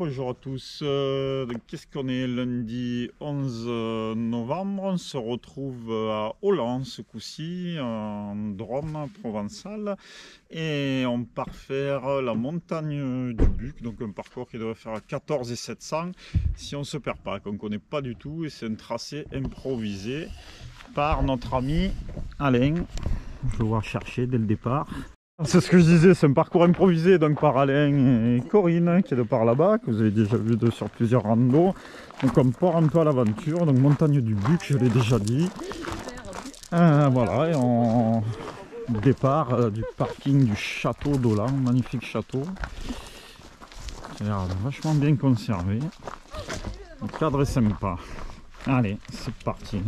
bonjour à tous. Euh, qu'est-ce qu'on est lundi 11 euh, novembre? On se retrouve à Hollande ce coup-ci, en Drôme provençal. Et on part faire la montagne du Buc, donc un parcours qui devrait faire 14 et 700 si on ne se perd pas, qu'on ne connaît pas du tout. Et c'est un tracé improvisé par notre ami Alain. Je le vois chercher dès le départ. C'est ce que je disais, c'est un parcours improvisé donc par Alain et Corinne hein, qui est de par là-bas, que vous avez déjà vu sur plusieurs randos. Donc on part un peu à l'aventure, donc montagne du Buc, je l'ai déjà dit. Euh, voilà, et on départ euh, du parking du château d'Olan, magnifique château. Qui a l'air vachement bien conservé. Le cadre est sympa. Allez, c'est parti.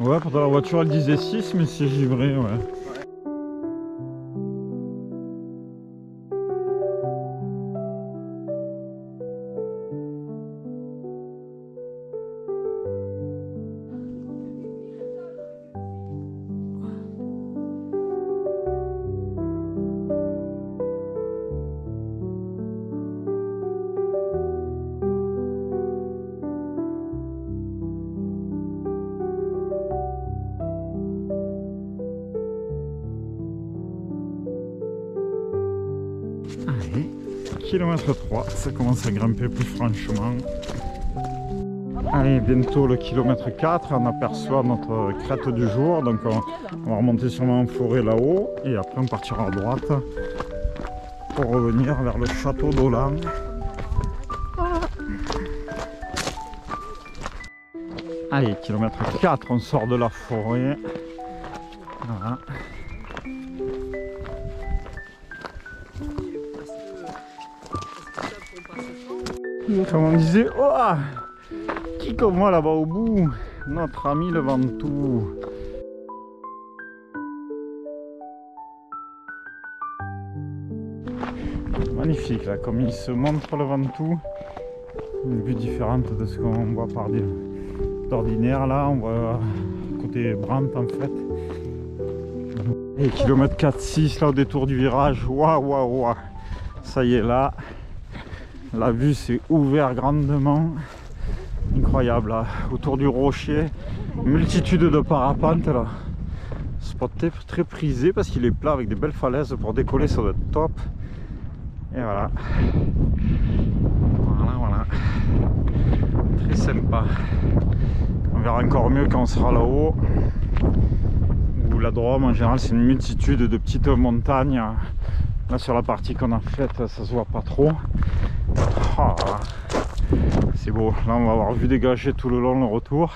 Ouais, pour la voiture elle disait 6, mais c'est givré, ouais. Kilomètre 3, ça commence à grimper plus franchement. Allez, bientôt le kilomètre 4, on aperçoit notre crête du jour, donc on, va remonter sûrement en forêt là-haut, et après on partira à droite pour revenir vers le château d'Olan. Allez, kilomètre 4, on sort de la forêt. Voilà. Comme on disait, oh Qui comme moi là-bas au bout Notre ami le Ventoux. Magnifique là, comme il se montre le Ventoux. Une vue différente de ce qu'on voit par d'ordinaire là. On voit côté Brandt en fait. Et kilomètre 4-6 là au détour du virage. Waouh waouh waouh Ça y est là. La vue s'est ouverte grandement. Incroyable là. Autour du rocher. Multitude de parapentes là. Spot très prisé parce qu'il est plat avec des belles falaises pour décoller, doit être top. Et voilà. Voilà, voilà. Très sympa. On verra encore mieux quand on sera là-haut. Où la Drôme en général c'est une multitude de petites montagnes. Là sur la partie qu'on a faite ça se voit pas trop. Ah, c'est beau, là on va avoir vu dégager tout le long le retour.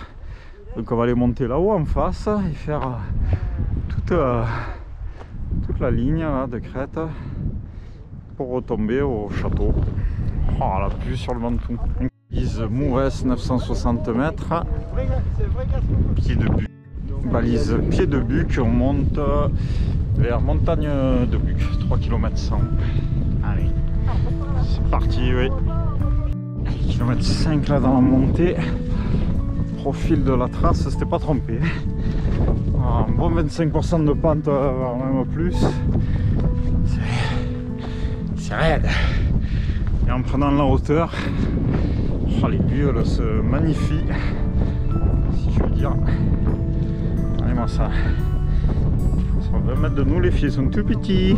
Donc on va aller monter là-haut en face et faire euh, toute, euh, toute la ligne de crête pour retomber au château. Oh, la vue sur le Ventoux. Balise Mourès 960 mètres. Pied de buc. Balise pied de buc, on monte vers montagne de buc, 3 km 100. C'est parti, oui. Kilomètre 5 là dans la montée. Profil de la trace, c'était pas trompé. un bon 25% de pente, voire même plus. C'est raide. Et en prenant la hauteur, oh, les bulles se magnifient, si je veux dire. Regardez-moi ça. Sur 20 mètres de nous, les filles sont tout petits.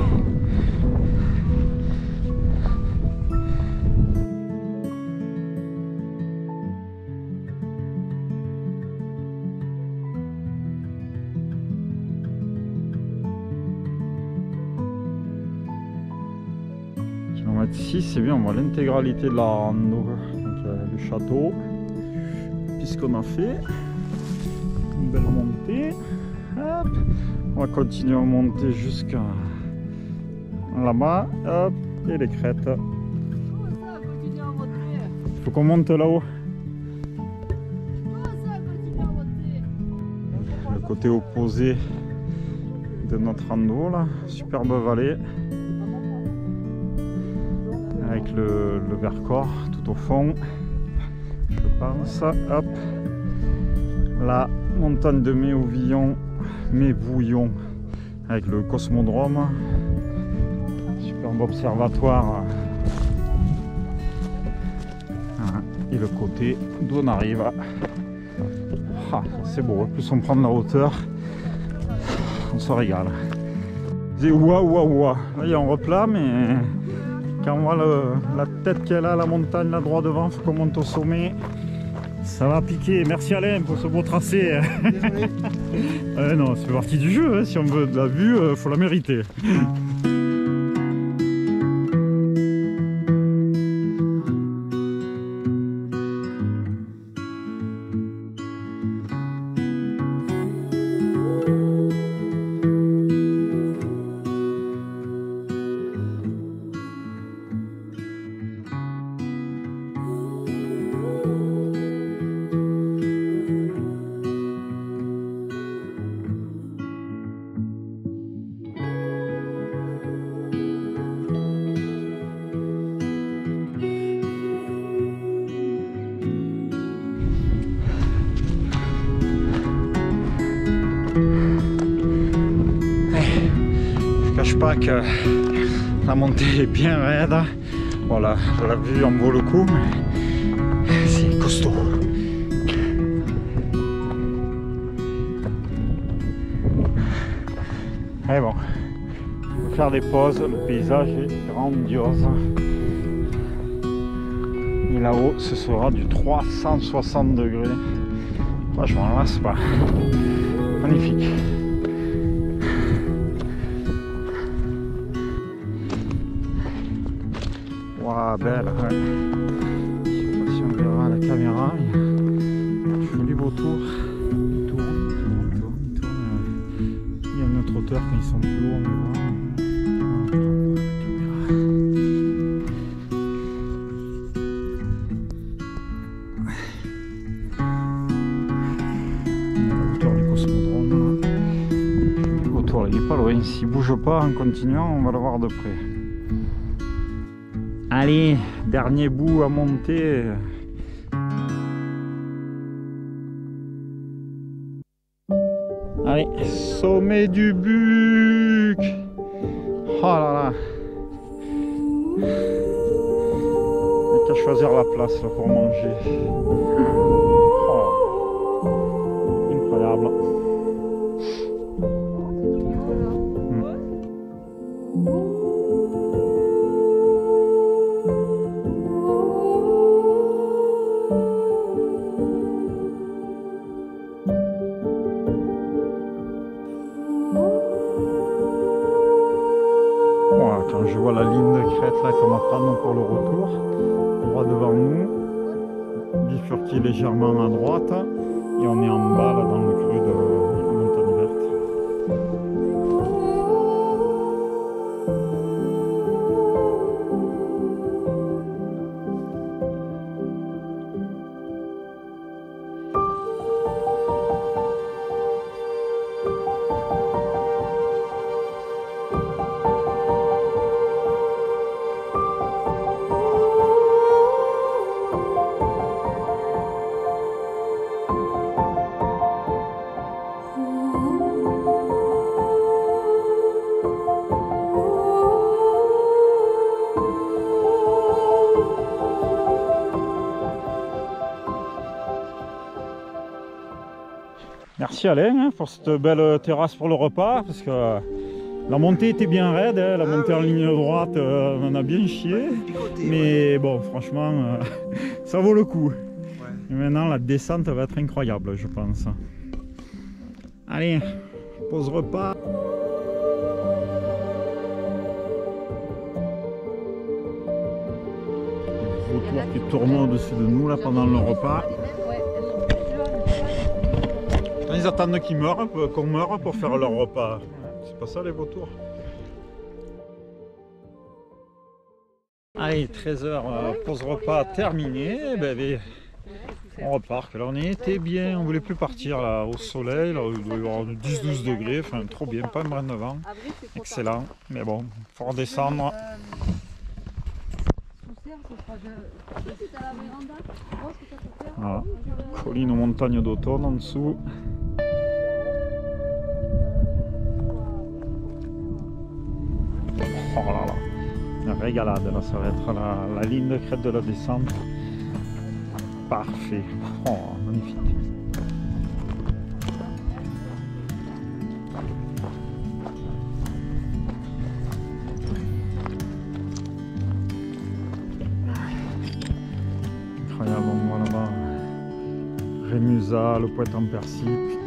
Kilomètre 6, c'est bien, on voit l'intégralité de la rando. Donc, euh, le château, puisqu'on a fait une belle montée. On va continuer à monter jusqu'à là-bas. Et les crêtes. Faut qu'on monte là-haut. Le côté opposé de notre rando là. Superbe vallée. Le, le Vercors tout au fond. Je pense. Hop. La montagne de Méouvillon, Mévouillon avec le cosmodrome. Superbe observatoire. Voilà. Et le côté d'où on arrive. Ah, c'est beau, plus on prend de la hauteur, on se régale. Ouah ouah. Là il y a un replat, mais quand on voit le- la tête qu'elle a, la montagne là droit devant, faut qu'on monte au sommet. Ça va piquer. Merci Alain pour ce beau tracé. Non, c'est partie du jeu. hein. Si on veut de la vue, euh, faut la mériter. Que la montée est bien raide. Voilà, la vue en vaut le coup, mais c'est costaud. Mais bon, faire des pauses, le paysage est grandiose. Et là-haut, ce sera du 360 degrés. Franchement, là, c'est pas magnifique. Waouh, belle, ouais. Je sais pas si on verra la caméra, mais joli beau tour. Il tourne, il tourne, il tourne, il Il y a notre hauteur quand ils sont plus hauts, on les voit. Ah, par rapport à la caméra. On est à la hauteur du cosmodrome là. Joli beau tour, il est pas loin. S'il bouge pas en continuant, on va le voir de près. Allez, dernier bout à monter. Allez, sommet du Buc. Oh là là. Il n'y qu'à choisir la place là, pour manger. Merci Alain hein, pour cette belle terrasse pour le repas parce que la montée était bien raide, hein, la montée en ligne droite, euh, on en a bien chié. Mais bon, franchement, euh, ça vaut le coup. Et maintenant, la descente va être incroyable, je pense. Allez, pause repas. Les vautours qui tournent au-dessus de nous là pendant le repas. Ils attendent qu'ils meurent, euh, qu'on meure pour faire leur repas. C'est pas ça les vautours? Allez, 13h, pause repas terminée. Eh ben, ben, on repart. on était bien, on voulait plus partir là, au soleil. Il doit y avoir 10-12 degrés, enfin trop bien, pas un brin de vent. Excellent. Mais bon, faut redescendre. Voilà. Collines aux montagnes d'automne en dessous. Oh là là, la régalade là, ça va être la, ligne de crête de la descente. Parfait. Oh, magnifique. Incroyable, voit là-bas Rémusa, le poète en Persique.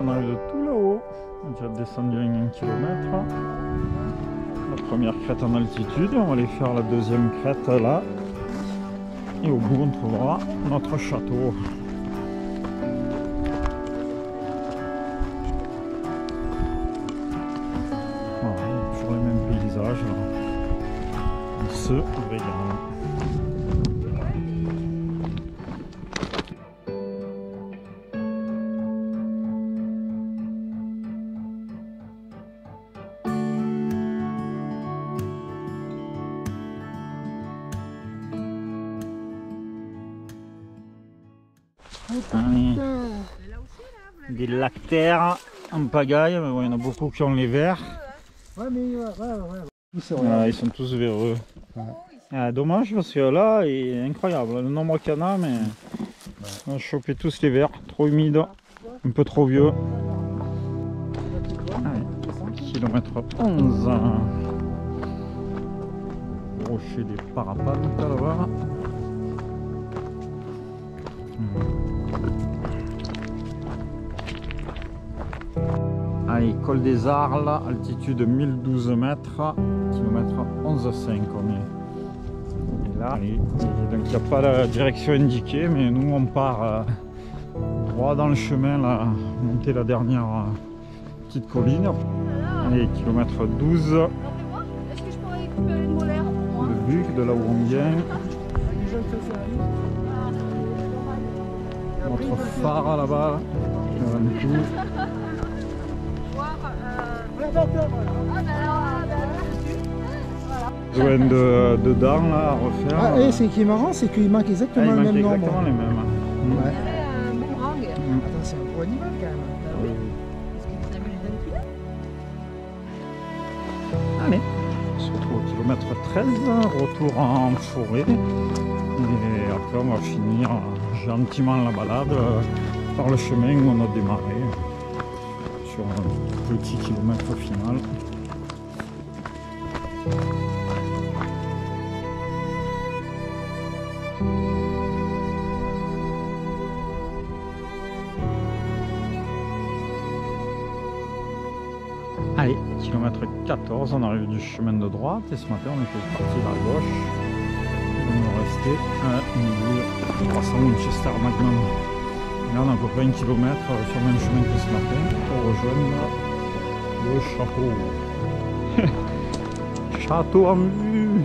On arrive de tout là-haut. On est déjà descendu un kilomètre. La première crête en altitude, on va aller faire la deuxième crête là. Et au bout, on trouvera notre château. Voilà, toujours les mêmes paysages. Se régale. En pagaille, mais bon, il y en a beaucoup qui ont les verts. Ouais, mais ouais, ouais, ouais. Tout c'est Ah, ils sont tous véreux. Ah, dommage parce que là, est incroyable le nombre qu'il y en a, mais on a chopé tous les verts, trop humide, un peu trop vieux. Kilomètre 11. Rocher des Parapates là-bas. Allez, col des Arles, altitude 1012 mètres, kilomètre 11,5 on est. Et là, allez, donc il n'y a pas la direction indiquée, mais nous on part euh, droit dans le chemin, là, monter la dernière euh, petite colline. Allez, kilomètre 12, Alors, fais-moi, est-ce que je pourrais récupérer une molaire pour moi? Le Buc, de là où on vient, notre phare là-bas, devant Besoin de, de dents là, à refaire. Ah, et ce qui est marrant, c'est qu'il manque Ah, exactement il le manque même nombre. exactement les mêmes. Ouais. Un boomerang. Attends, c'est un gros animal quand même. Bah oui. Est-ce que vous avez lu d'un filet Allez, on se retrouve au kilomètre 13, retour en forêt. Et après, on va finir gentiment la balade euh, par le chemin où on a démarré, sur un petit kilomètre final. Allez, kilomètre 14, on arrive du chemin de droite et ce matin on était parti à gauche. Il nous restait un milieu 300 Winchester Magnum. Là on a à peu près un kilomètre sur le même chemin que ce matin pour rejoindre le château. château en vue.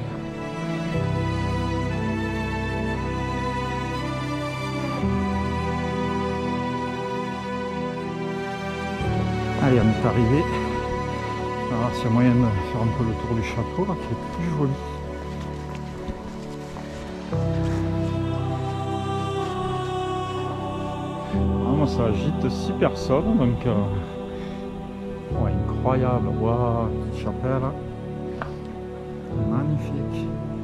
Allez, on est arrivé. Alors, s'il y a moyen de faire un peu le tour du château, là, qui est plus joli. Ah, moi, ça agite 6 personnes, donc... Euh, incroyable. Waouh, chapelle. Magnifique.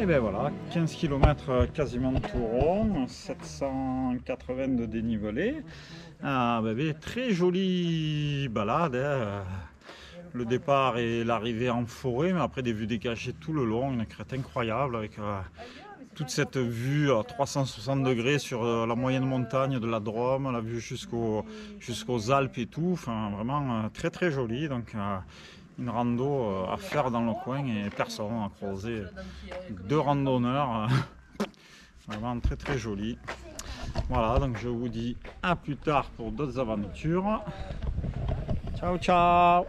Et ben voilà, 15 km quasiment tout rond, 780 de dénivelé. Ah, ben, ben, très jolie balade. hein. Le départ et l'arrivée en forêt, mais après des vues dégagées tout le long, une crête incroyable avec euh, toute cette vue à 360 degrés sur euh, la moyenne montagne de la Drôme, la vue jusqu'au- jusqu'aux Alpes et tout. Enfin, vraiment euh, très très joli. Donc, euh, une rando euh, à faire dans le coin et personne à croiser. Deux randonneurs. euh, Vraiment très très joli. Voilà, donc je vous dis à plus tard pour d'autres aventures. Ciao ciao